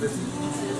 Entonces,